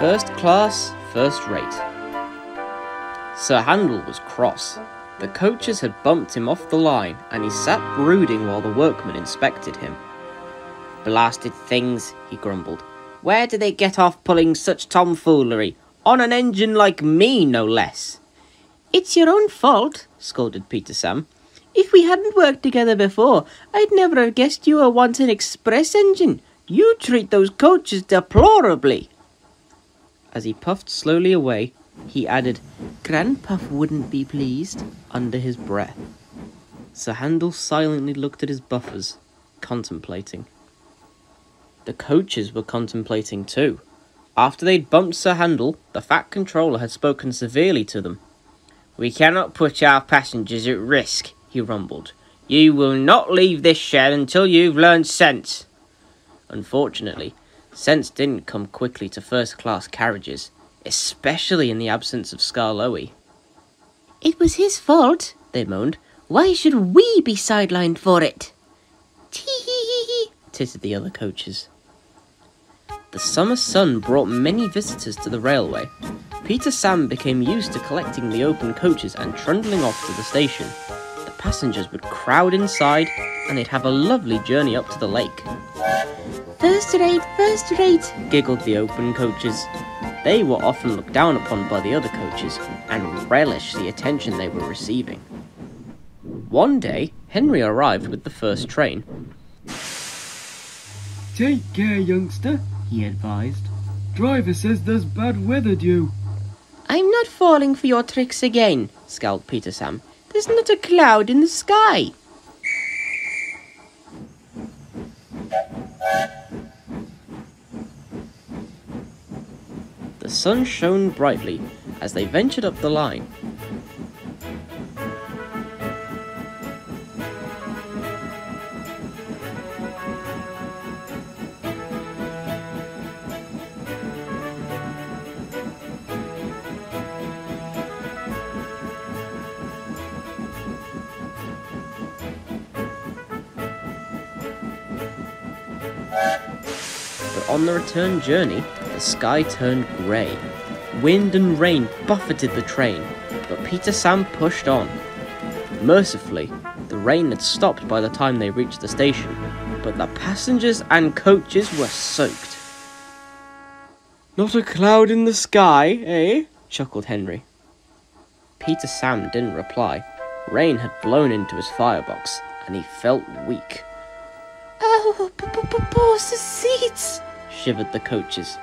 First class, first rate. Sir Handel was cross. The coaches had bumped him off the line, and he sat brooding while the workmen inspected him. Blasted things, he grumbled. Where do they get off pulling such tomfoolery? On an engine like me, no less. It's your own fault, scolded Peter Sam. If we hadn't worked together before, I'd never have guessed you were once an express engine. You treat those coaches deplorably. As he puffed slowly away, he added, Granpuff wouldn't be pleased, under his breath. Sir Handel silently looked at his buffers, contemplating. The coaches were contemplating too. After they'd bumped Sir Handel, the Fat Controller had spoken severely to them. We cannot put our passengers at risk, he rumbled. You will not leave this shed until you've learned sense. Unfortunately, sense didn't come quickly to first class carriages, especially in the absence of Skarloey. It was his fault, they moaned. Why should we be sidelined for it? Tee hee hee, tittered the other coaches. The summer sun brought many visitors to the railway. Peter Sam became used to collecting the open coaches and trundling off to the station. The passengers would crowd inside, and they'd have a lovely journey up to the lake. First rate, first rate, giggled the open coaches. They were often looked down upon by the other coaches and relished the attention they were receiving. One day, Henry arrived with the first train. Take care, youngster, he advised. Driver says there's bad weather due. I'm not falling for your tricks again, scowled Peter Sam. There's not a cloud in the sky. The sun shone brightly as they ventured up the line. But on the return journey, the sky turned grey. Wind and rain buffeted the train, but Peter Sam pushed on. Mercifully, the rain had stopped by the time they reached the station, but the passengers and coaches were soaked. Not a cloud in the sky, eh? chuckled Henry. Peter Sam didn't reply. Rain had blown into his firebox, and he felt weak. Oh, poor seats, shivered the coaches.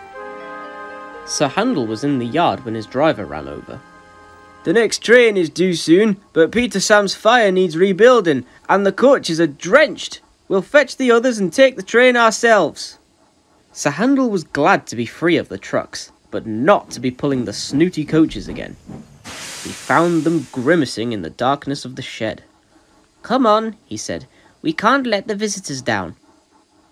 Sir Handel was in the yard when his driver ran over. The next train is due soon, but Peter Sam's fire needs rebuilding, and the coaches are drenched. We'll fetch the others and take the train ourselves. Sir Handel was glad to be free of the trucks, but not to be pulling the snooty coaches again. He found them grimacing in the darkness of the shed. Come on, he said. We can't let the visitors down.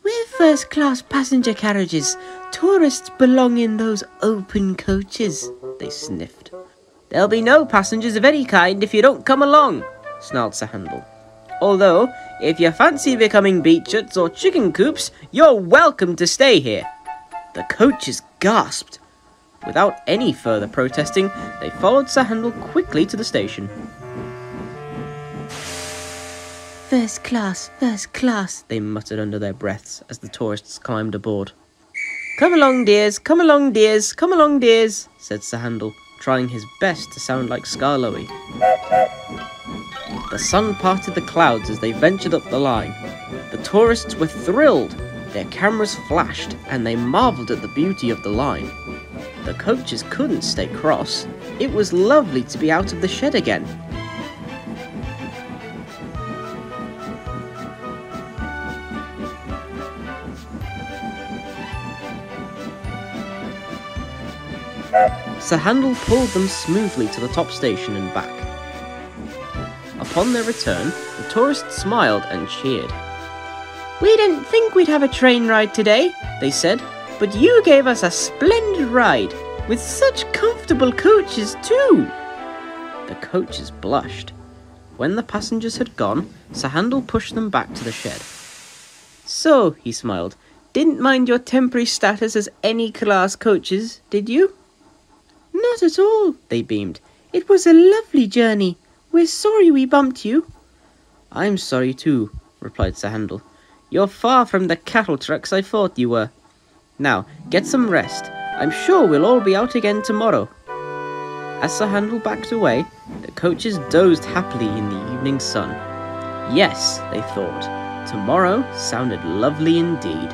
We're first class passenger carriages. Tourists belong in those open coaches, they sniffed. There'll be no passengers of any kind if you don't come along, snarled Sir Handel. Although, if you fancy becoming beach huts or chicken coops, you're welcome to stay here. The coaches gasped. Without any further protesting, they followed Sir Handel quickly to the station. First class, first class, they muttered under their breaths as the tourists climbed aboard. Come along, dears, come along, dears, come along, dears, said Sir Handel, trying his best to sound like Skarloey. The sun parted the clouds as they ventured up the line. The tourists were thrilled. Their cameras flashed, and they marvelled at the beauty of the line. The coaches couldn't stay cross. It was lovely to be out of the shed again. Sir Handel pulled them smoothly to the top station and back. Upon their return, the tourists smiled and cheered. We didn't think we'd have a train ride today, they said, but you gave us a splendid ride, with such comfortable coaches too. The coaches blushed. When the passengers had gone, Sir Handel pushed them back to the shed. So, he smiled, didn't mind your temporary status as any class coaches, did you? Not at all, they beamed. It was a lovely journey. We're sorry we bumped you. I'm sorry too, replied Sir Handel. You're far from the cattle trucks I thought you were. Now, get some rest. I'm sure we'll all be out again tomorrow. As Sir Handel backed away, the coaches dozed happily in the evening sun. Yes, they thought, tomorrow sounded lovely indeed.